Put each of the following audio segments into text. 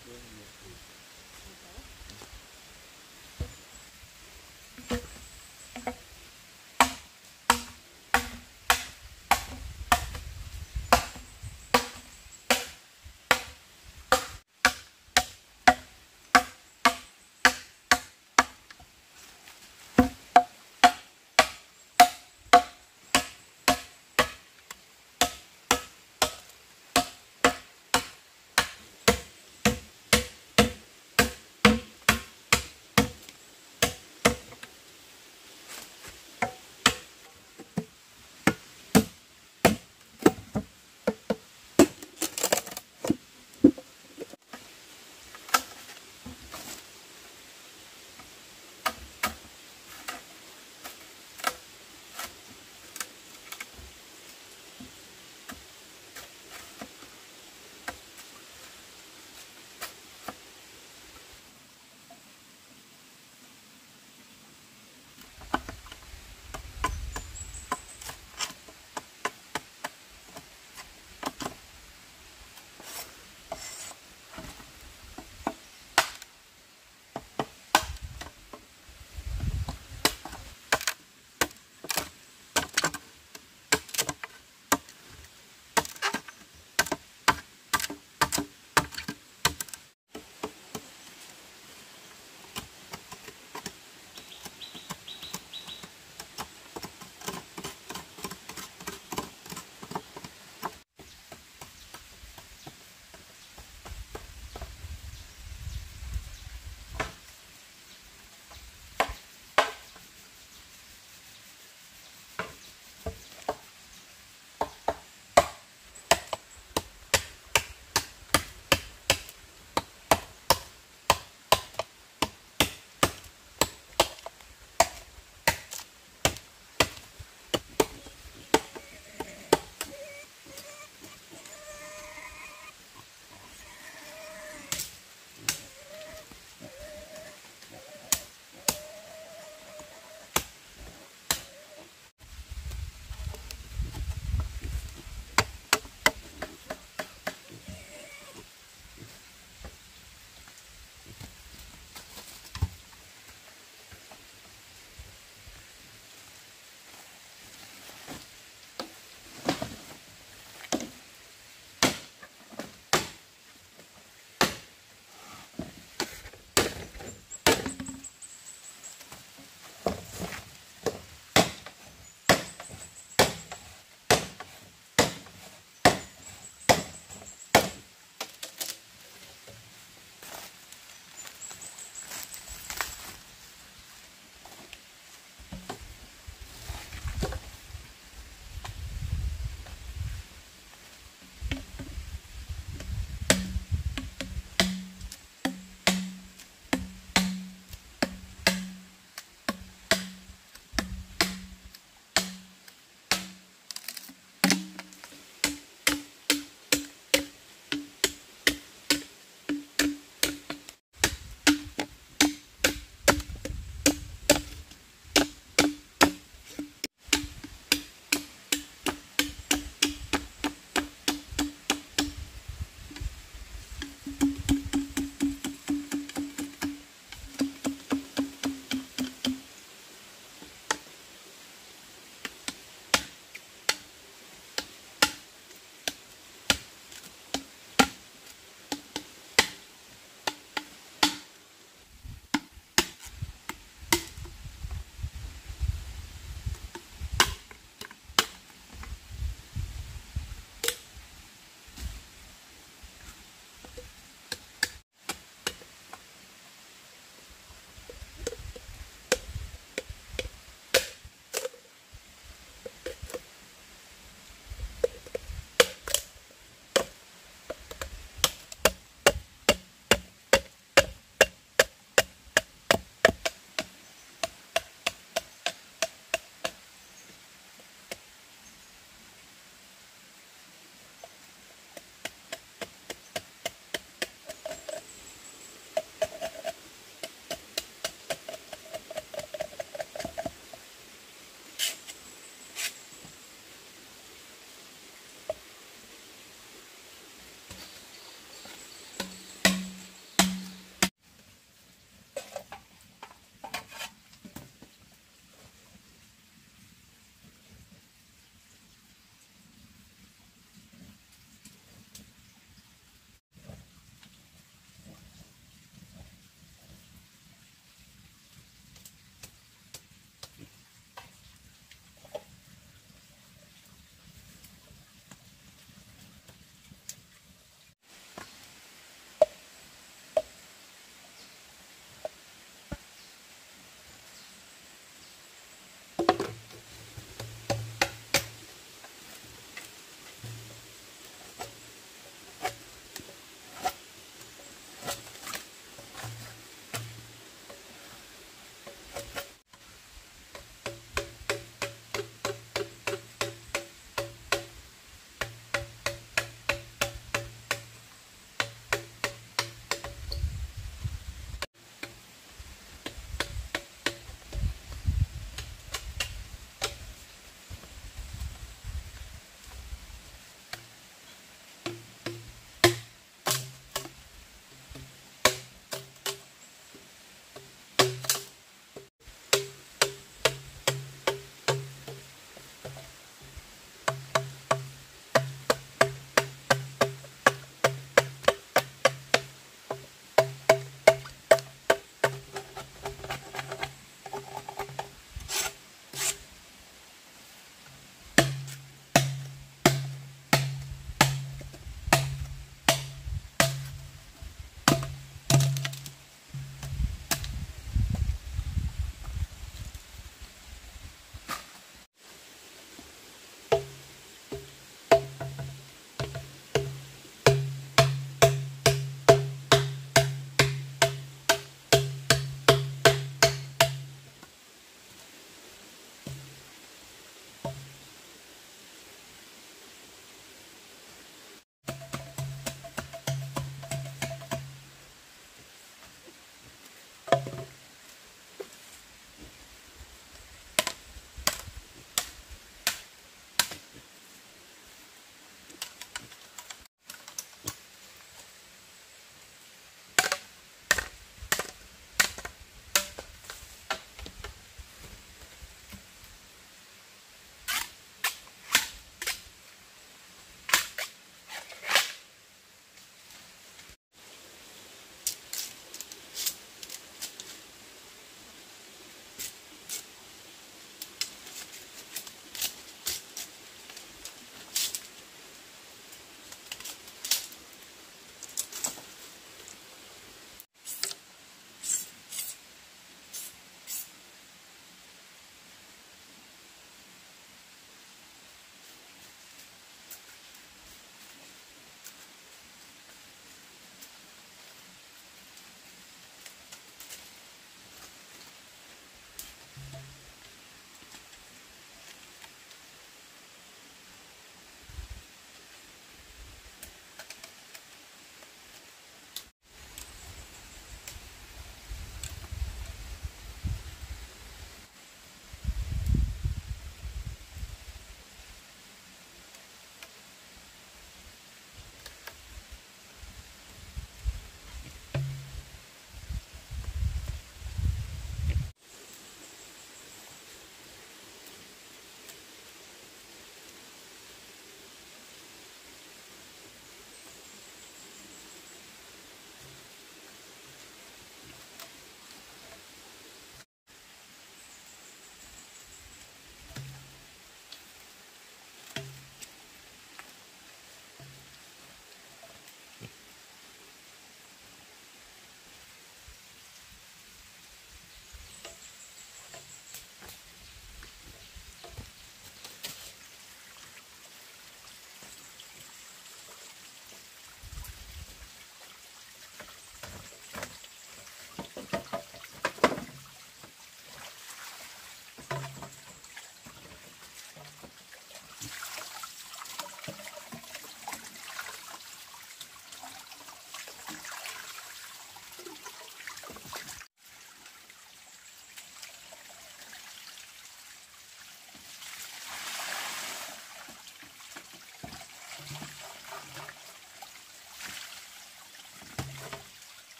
เ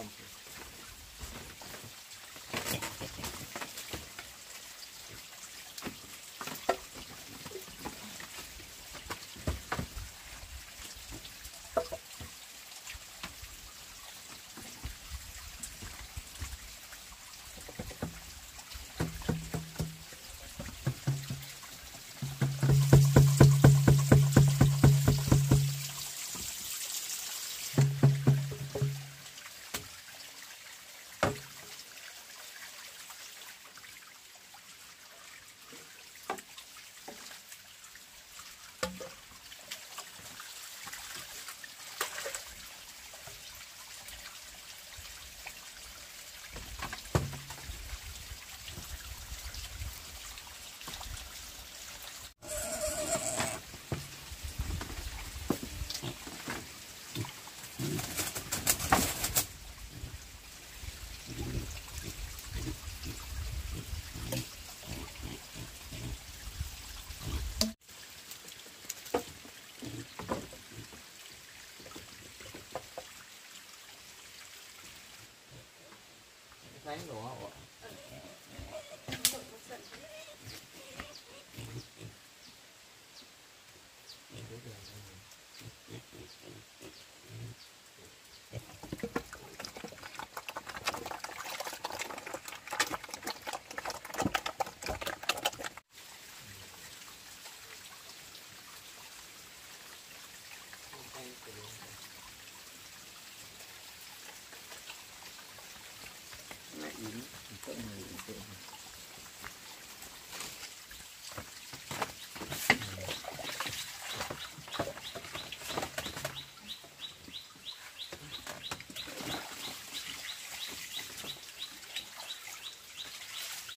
jumper. Đúng?